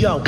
Yo,